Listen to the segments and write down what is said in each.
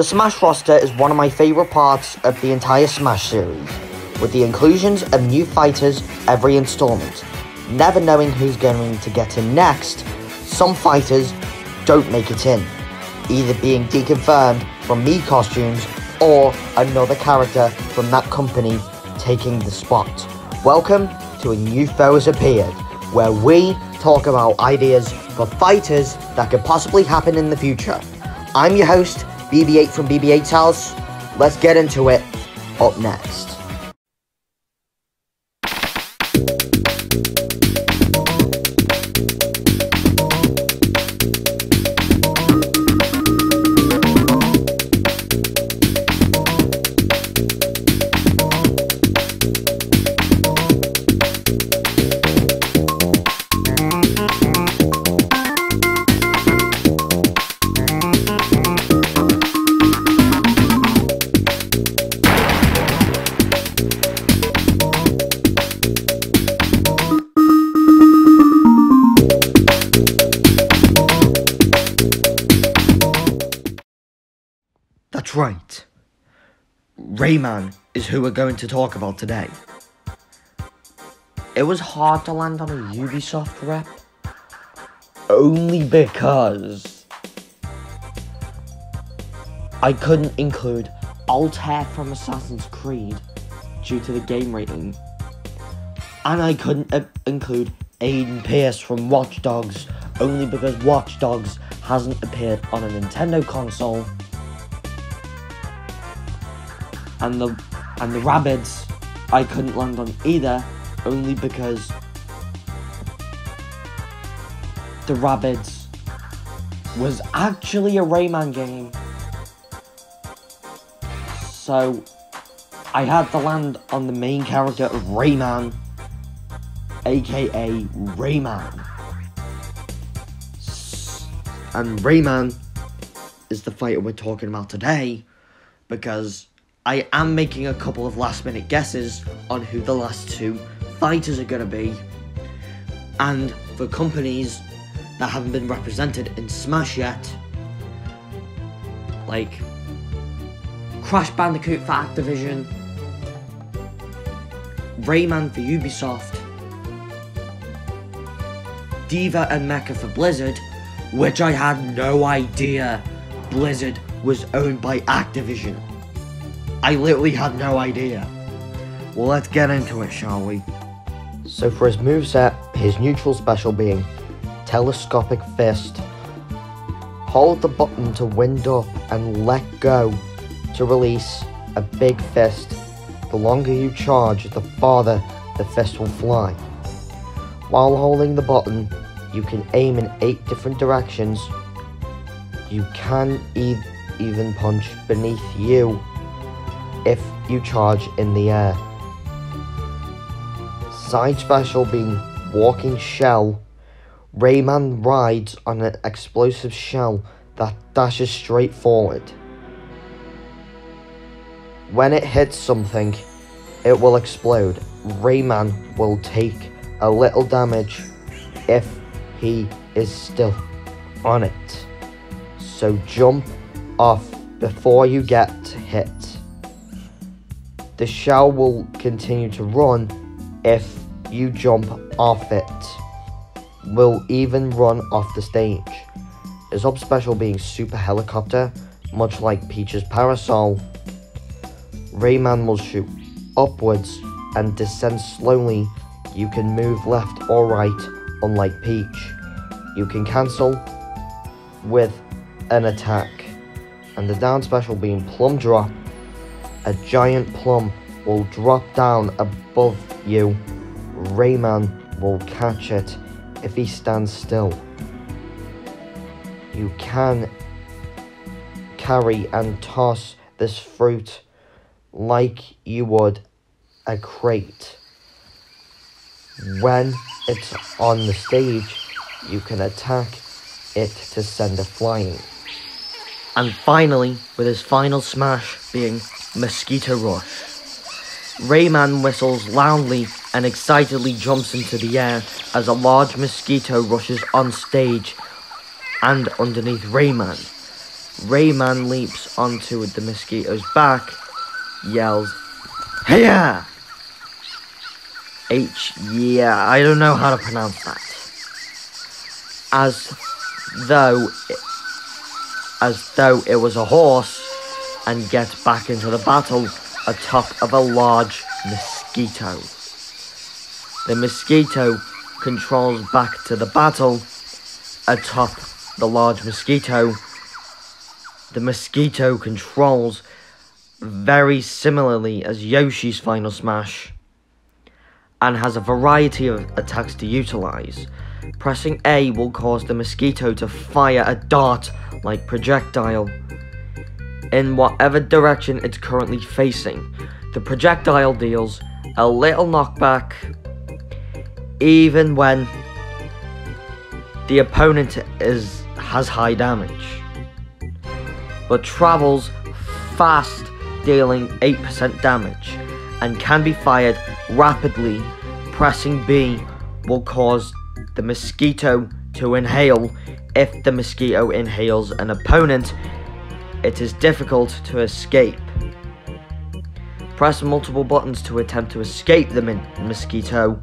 The Smash roster is one of my favourite parts of the entire Smash series, with the inclusions of new fighters every installment. Never knowing who's going to get in next, some fighters don't make it in, either being deconfirmed from Mii costumes or another character from that company taking the spot. Welcome to A New Foe Has Appeared, where we talk about ideas for fighters that could possibly happen in the future. I'm your host, BB8 from BB8's house. Let's get into it up next. Right. Rayman is who we're going to talk about today. It was hard to land on a Ubisoft rep. Only because I couldn't include Altair from Assassin's Creed due to the game rating. And I couldn't uh, include Aiden Pearce from Watch Dogs only because Watch Dogs hasn't appeared on a Nintendo console and the and the Rabbids I couldn't land on either, only because the Rabbids was actually a Rayman game. So I had to land on the main character of Rayman, aka Rayman. And Rayman is the fighter we're talking about today because I am making a couple of last minute guesses on who the last two fighters are going to be. And for companies that haven't been represented in Smash yet, like Crash Bandicoot for Activision, Rayman for Ubisoft, D.Va and Mecha for Blizzard, which I had no idea Blizzard was owned by Activision. I literally had no idea. Well, let's get into it, shall we? So for his moveset, his neutral special being Telescopic Fist. Hold the button to wind up and let go to release a big fist. The longer you charge, the farther the fist will fly. While holding the button, you can aim in 8 different directions. You can e even punch beneath you if you charge in the air. Side special being Walking Shell. Rayman rides on an explosive shell that dashes straight forward. When it hits something, it will explode. Rayman will take a little damage if he is still on it. So jump off before you get hit the shell will continue to run if you jump off it. Will even run off the stage. His up special being Super Helicopter, much like Peach's Parasol. Rayman will shoot upwards and descend slowly. You can move left or right, unlike Peach. You can cancel with an attack. And the down special being Plum Drop, a giant plum will drop down above you. Rayman will catch it if he stands still. You can carry and toss this fruit like you would a crate. When it's on the stage, you can attack it to send it flying. And finally, with his final smash being Mosquito Rush. Rayman whistles loudly and excitedly jumps into the air as a large mosquito rushes on stage and underneath Rayman. Rayman leaps onto the mosquito's back, yells, Hiya! H, yeah, I don't know how to pronounce that. As though, it, as though it was a horse, and gets back into the battle atop of a large mosquito. The mosquito controls back to the battle atop the large mosquito. The mosquito controls very similarly as Yoshi's Final Smash and has a variety of attacks to utilize. Pressing A will cause the mosquito to fire a dart like projectile in whatever direction it's currently facing. The projectile deals a little knockback even when the opponent is has high damage but travels fast dealing 8% damage and can be fired rapidly pressing B will cause the mosquito to inhale if the mosquito inhales an opponent it is difficult to escape. Press multiple buttons to attempt to escape the mosquito.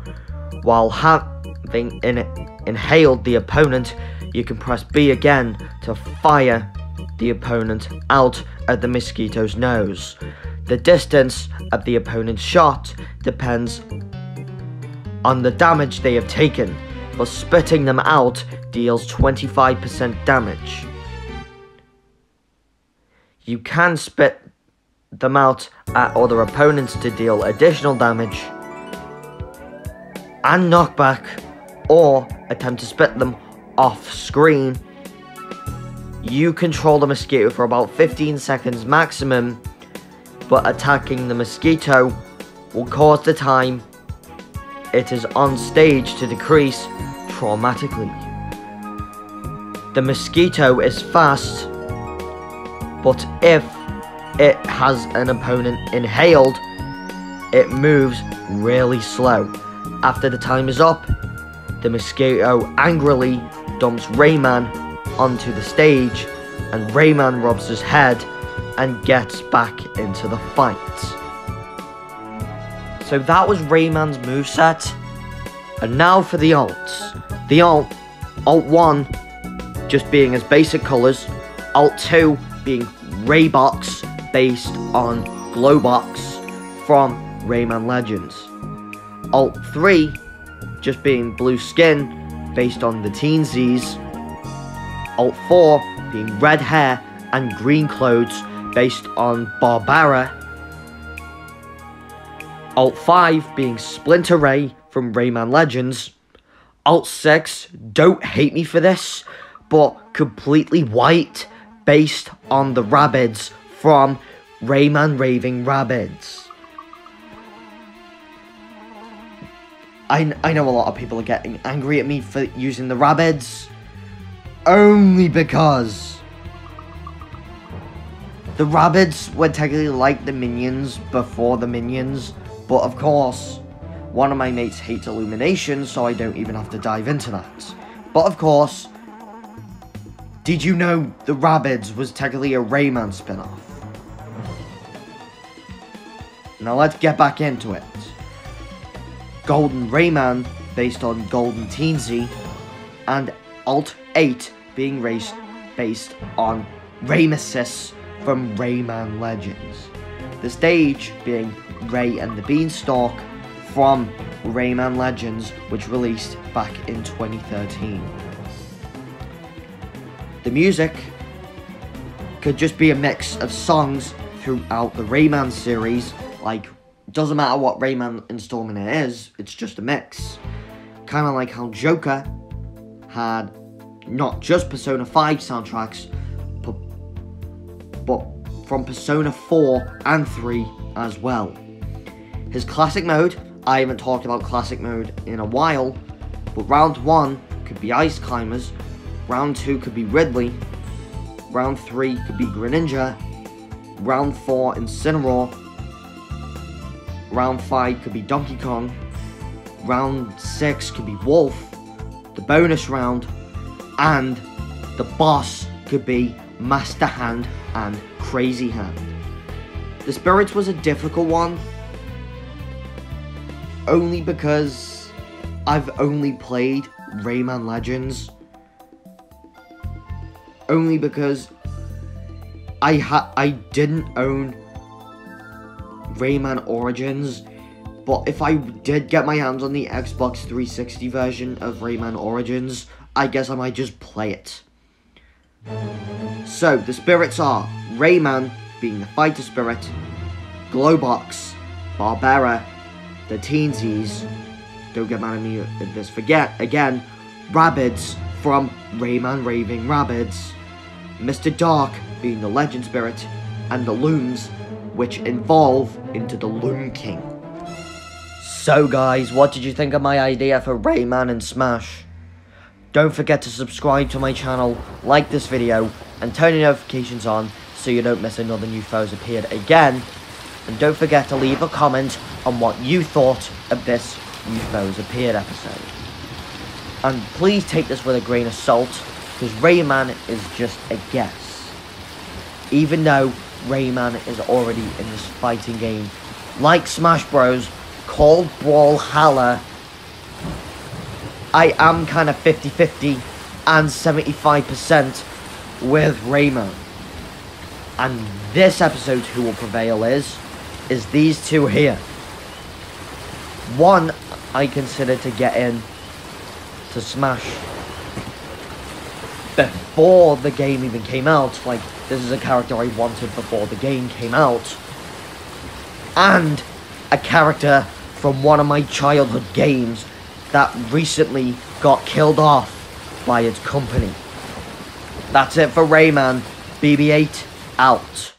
While having in inhaled the opponent, you can press B again to fire the opponent out at the mosquito's nose. The distance of the opponent's shot depends on the damage they have taken, but spitting them out deals 25% damage. You can spit them out at other opponents to deal additional damage and knockback, or attempt to spit them off screen. You control the mosquito for about 15 seconds maximum, but attacking the mosquito will cause the time it is on stage to decrease traumatically. The mosquito is fast but if it has an opponent inhaled, it moves really slow. After the time is up, the mosquito angrily dumps Rayman onto the stage, and Rayman robs his head and gets back into the fight. So that was Rayman's moveset. And now for the alts. The alt, alt 1 just being as basic colours, alt 2 being Raybox based on Globox from Rayman Legends. Alt 3 just being Blue Skin based on the Teensies. Alt 4 being Red Hair and Green Clothes based on Barbara. Alt 5 being Splinter Ray from Rayman Legends. Alt 6, don't hate me for this, but completely white based on the Rabbids from Rayman Raving Rabbids. I, I know a lot of people are getting angry at me for using the Rabbids. Only because the Rabbids were technically like the Minions before the Minions, but of course, one of my mates hates Illumination, so I don't even have to dive into that. But of course, did you know the Rabbids was technically a Rayman spin-off? Now let's get back into it. Golden Rayman, based on Golden Teensy, and Alt 8 being raised based on Raymesis from Rayman Legends. The stage being Ray and the Beanstalk from Rayman Legends, which released back in 2013. The music could just be a mix of songs throughout the Rayman series, like, doesn't matter what Rayman installment it is, it's just a mix. Kind of like how Joker had not just Persona 5 soundtracks, but, but from Persona 4 and 3 as well. His classic mode, I haven't talked about classic mode in a while, but round 1 could be Ice Climbers, Round 2 could be Ridley. Round 3 could be Greninja. Round 4, Incineroar. Round 5 could be Donkey Kong. Round 6 could be Wolf. The bonus round. And the boss could be Master Hand, and Crazy Hand. The Spirits was a difficult one, only because I've only played Rayman Legends. Only because I ha I didn't own Rayman Origins, but if I did get my hands on the Xbox 360 version of Rayman Origins, I guess I might just play it. So, the spirits are Rayman, being the fighter spirit, Globox, Barbara, the Teensies, don't get mad at me if this forget, again, Rabbids from Rayman Raving Rabbids, Mr. Dark being the Legend Spirit, and the Lums, which evolve into the Lum King. So guys, what did you think of my idea for Rayman and Smash? Don't forget to subscribe to my channel, like this video, and turn your notifications on so you don't miss another new foes appeared again. And don't forget to leave a comment on what you thought of this new foes appeared episode. And please take this with a grain of salt, because Rayman is just a guess. Even though Rayman is already in this fighting game, like Smash Bros, called Brawlhalla, I am kind of 50-50 and 75% with Rayman. And this episode, who will prevail is, is these two here. One, I consider to get in to Smash before the game even came out. Like, this is a character I wanted before the game came out. And a character from one of my childhood games that recently got killed off by its company. That's it for Rayman. BB-8 out.